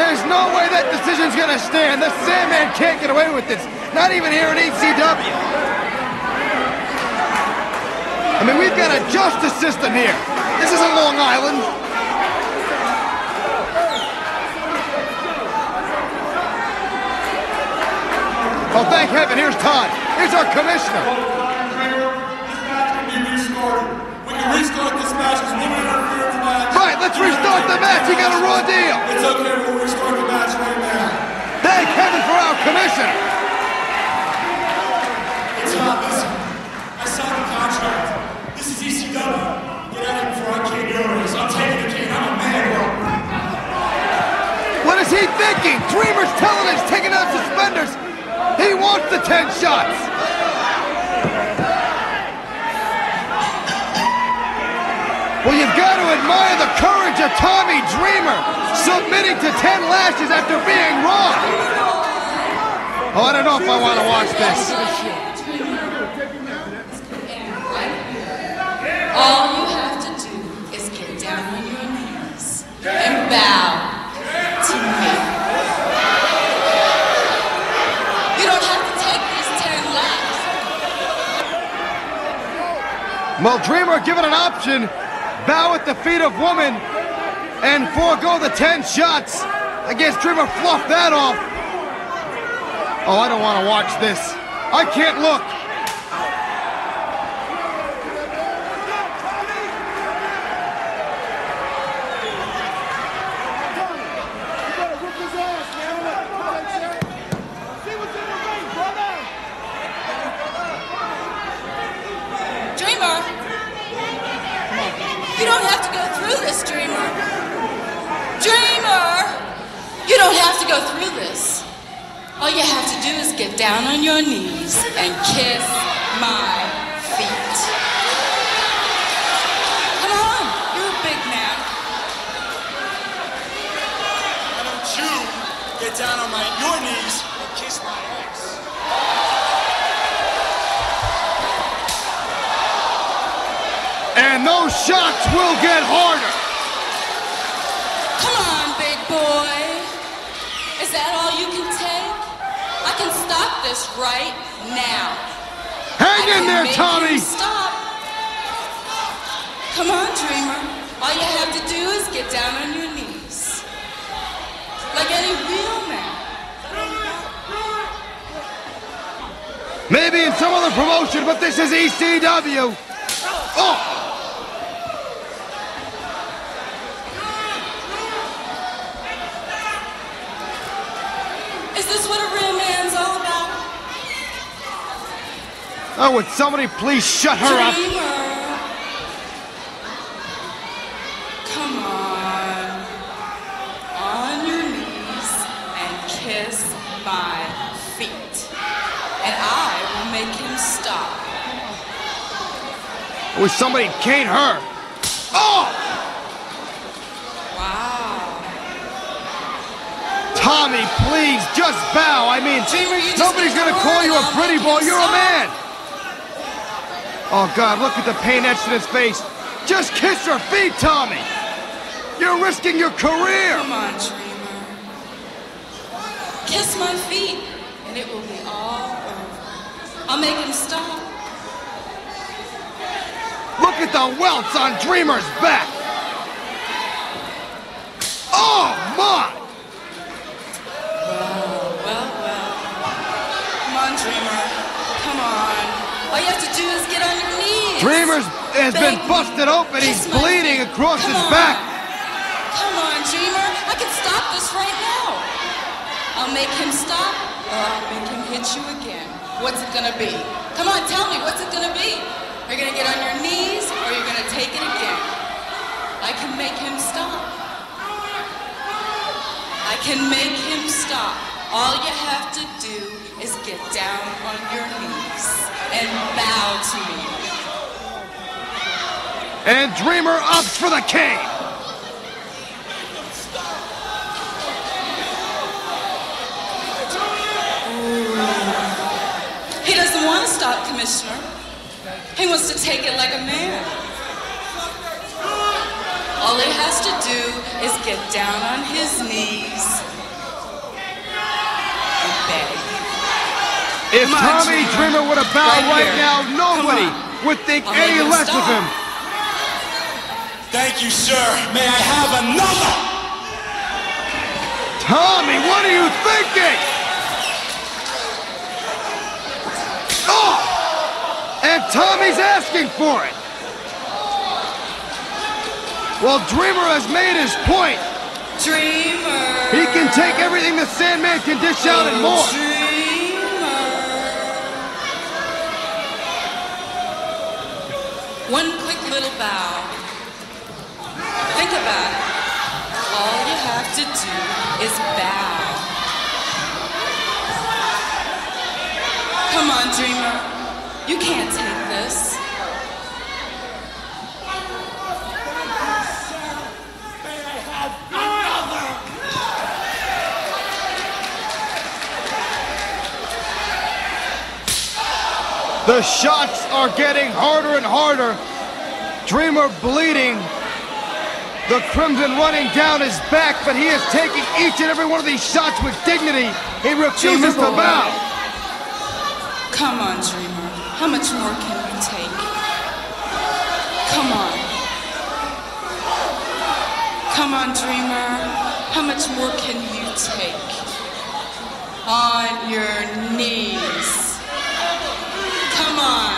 There's no way that decision's gonna stand. The Sandman can't get away with this. Not even here in ECW. I mean, we've got a justice system here. This isn't Long Island. Oh, thank heaven, here's Todd. Here's our commissioner. We can restart this match let's restart the match. You got a raw deal. It's okay, we'll restart the match right now. Thank heaven for our commission. It's not, listen. I signed the contract. This is ECW. Get out of here before I kick your ass. I'm taking the kid. I'm a man, bro. What is he thinking? Dreamer's telling us taking out suspenders. He wants the 10 shots. Well, you've got to admire the courage of Tommy Dreamer, submitting to 10 lashes after being wrong. Oh, I don't know if I want to watch this. All you have to do is get down on your knees and bow to me. You don't have to take these ten laps. Well, Dreamer given an option, bow at the feet of woman and forego the 10 shots. Guess Dreamer fluffed that off. Oh, I don't want to watch this. I can't look. Dreamer, you don't have to go through this, Dreamer. Dreamer, you don't have to go through this. All you have to do is get down on your knees and kiss my feet. Come on, you're a big man. Why don't you get down on my, your knees and kiss my ass? And those shots will get harder. Stop this right now. Hang I in there, Tommy. Stop. Come on, dreamer. All you have to do is get down on your knees. Like any real man. Maybe in some other promotion, but this is ECW. Oh! Is this what a real Oh, would somebody please shut her up? Dreamer. Come on. On your knees and kiss my feet. And I will make him stop. Oh, would somebody cane her? Oh! Wow. Tommy, please, just bow. I mean, Dreamer, nobody's gonna call you a pretty boy. you You're a man. Oh, God, look at the pain etched in his face. Just kiss her feet, Tommy. You're risking your career. Come on, dreamer. Kiss my feet, and it will be all over. I'll make him stop. Look at the welts on Dreamer's back. Oh, my. Well, well. Come on, dreamer. Come on. All you have to do is get on your knees. Dreamer's has been Beg me. busted open. He's bleeding across Come his on. back. Come on, dreamer. I can stop this right now. I'll make him stop, or I'll make him hit you again. What's it gonna be? Come on, tell me. What's it gonna be? Are you gonna get on your knees, or are you gonna take it again? I can make him stop. I can make him stop. All you have to do is get down on your knees and bow to me. And Dreamer opts for the cane. He doesn't want to stop, Commissioner. He wants to take it like a man. All he has to do is get down on his knees and beg. If Tommy Dreamer, would have bowed right, right now, nobody would think any less of him. Thank you, sir. May I have another? Tommy, what are you thinking? Oh! And Tommy's asking for it. Well, Dreamer has made his point. Dreamer. He can take everything the Sandman can dish out and oh, more. Dreamer. One quick little bow. Think about it. All you have to do is bow. Come on, Dreamer. You can't take this. The shots are getting harder and harder. Dreamer bleeding. The Crimson running down his back, but he is taking each and every one of these shots with dignity. He refuses to bow. Come on, Dreamer. How much more can you take? Come on. Come on, Dreamer. How much more can you take? On your knees. Come on.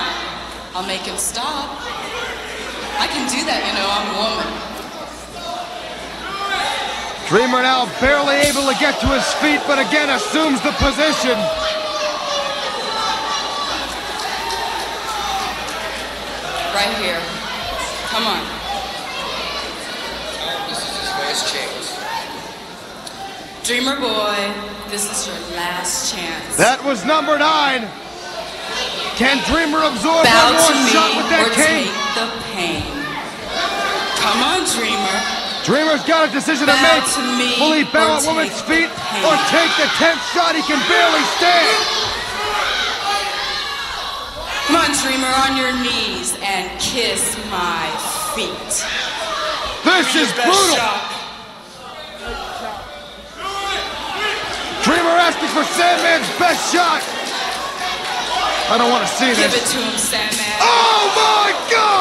I'll make him stop. I can do that, you know, I'm a woman. Dreamer now barely able to get to his feet, but again assumes the position. Right here. Come on. Oh, this is his last chance. Dreamer boy, this is your last chance. That was number nine. Can Dreamer absorb Bow one more shot with that or cane? take the pain. Come on, Dreamer. Dreamer's got a decision to make. to me Will he bow at woman's feet or take the tenth shot he can barely stand? Come on, Dreamer, on your knees and kiss my feet. This is brutal. shot. Dreamer asking for Sandman's best shot. I don't want to see Give it this. to him, Sandman. Oh my God!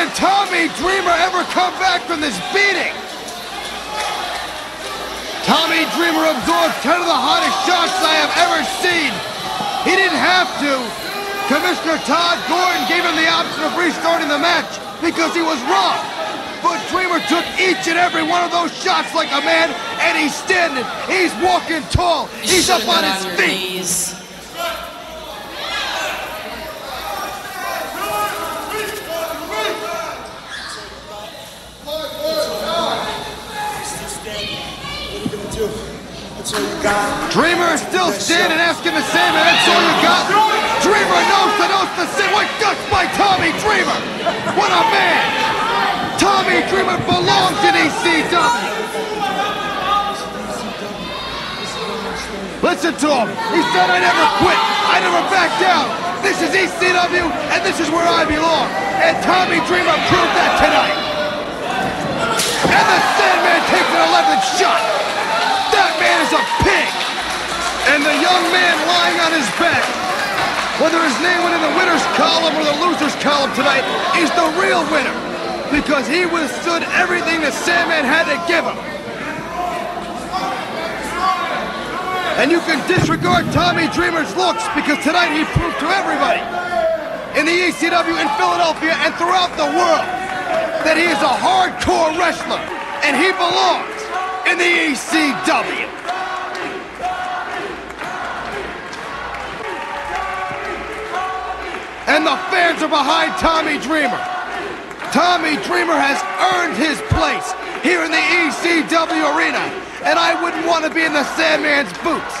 Can Tommy Dreamer ever come back from this beating? Tommy Dreamer absorbed 10 of the hottest shots I have ever seen. He didn't have to. Commissioner Todd Gordon gave him the option of restarting the match because he was wrong. But Dreamer took each and every one of those shots like a man, and he's standing. He's walking tall. He's up on his feet. knees. That's all you got. Dreamer is still standing, asking the Sandman, that's all you got? Dreamer knows the knows the same. What guts by Tommy Dreamer? What a man! Tommy Dreamer belongs in ECW. Listen to him. He said, I never quit. I never back down. This is ECW, and this is where I belong. And Tommy Dreamer proved that tonight. Name went in the winner's column or the loser's column tonight, is the real winner. Because he withstood everything the Sandman had to give him. And you can disregard Tommy Dreamer's looks because tonight he proved to everybody in the ECW in Philadelphia and throughout the world that he is a hardcore wrestler and he belongs in the ECW. And the fans are behind Tommy Dreamer. Tommy Dreamer has earned his place here in the ECW arena, and I wouldn't want to be in the Sandman's boots.